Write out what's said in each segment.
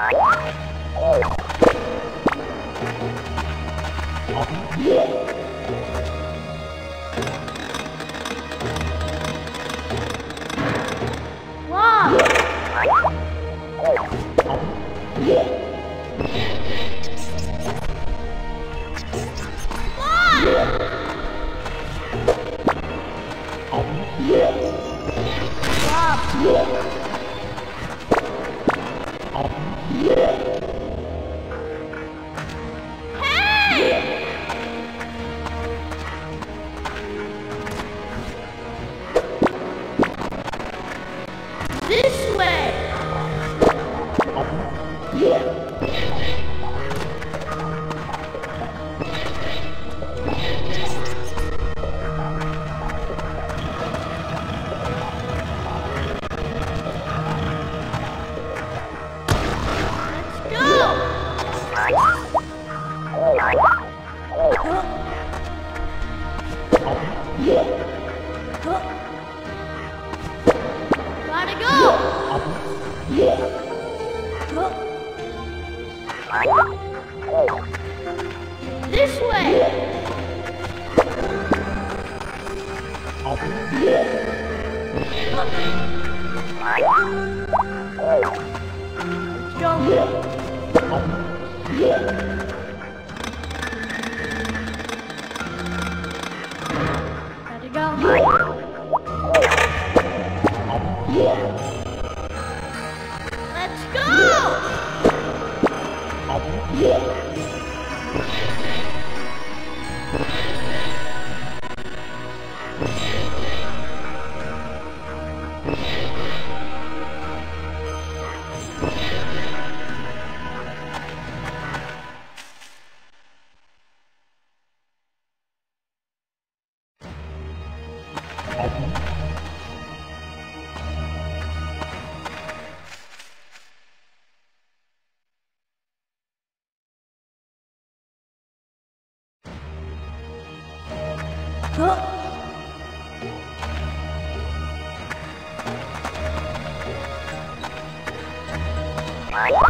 Oh. 让我，我。Mom!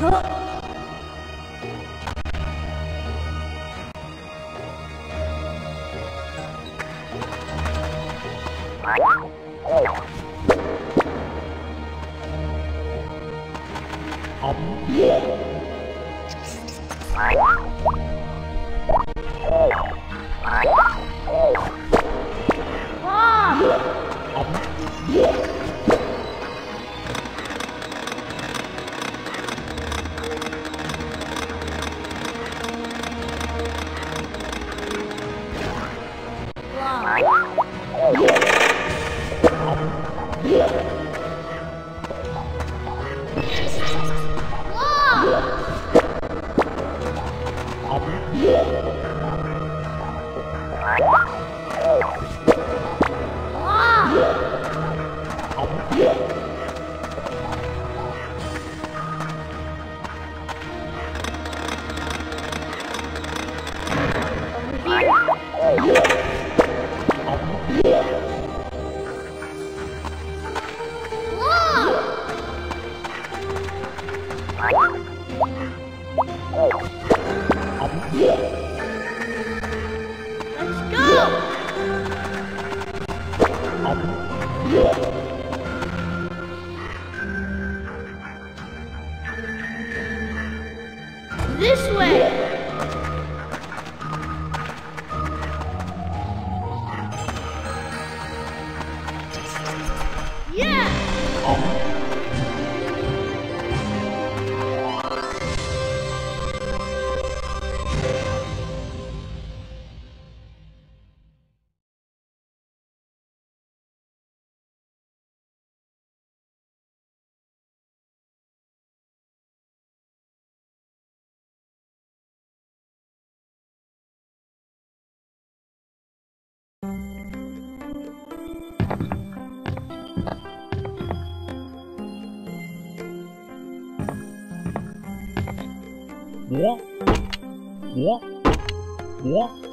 哦。我我我。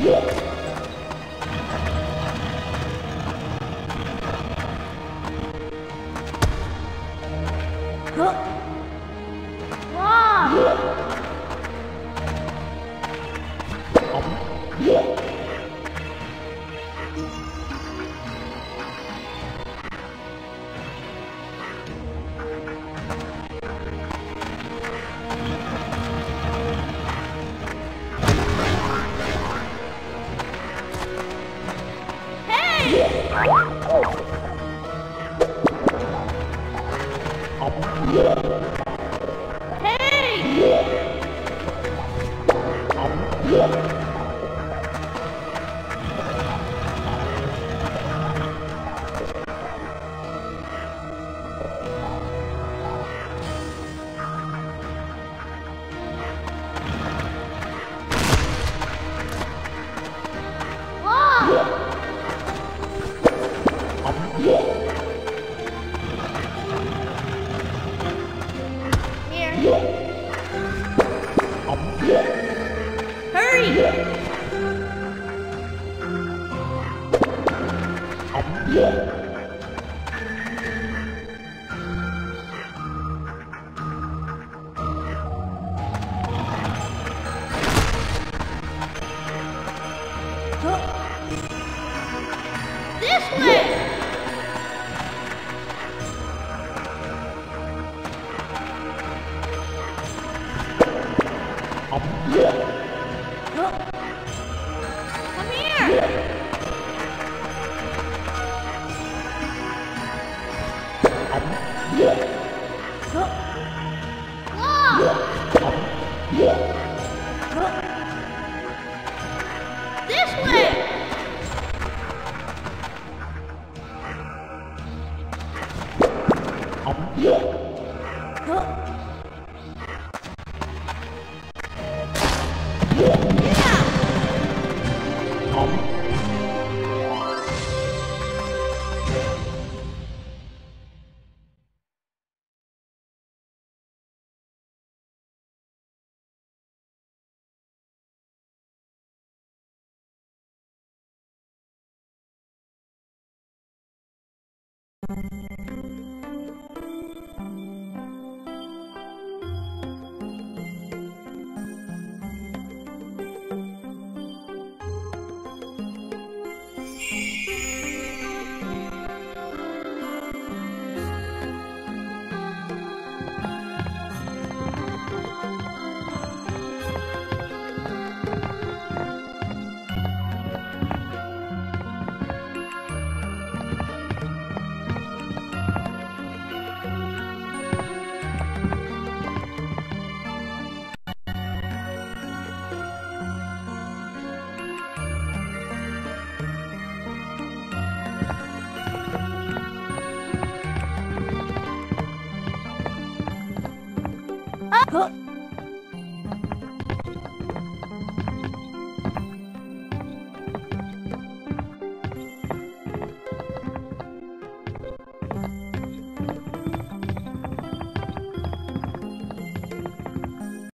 Long. あ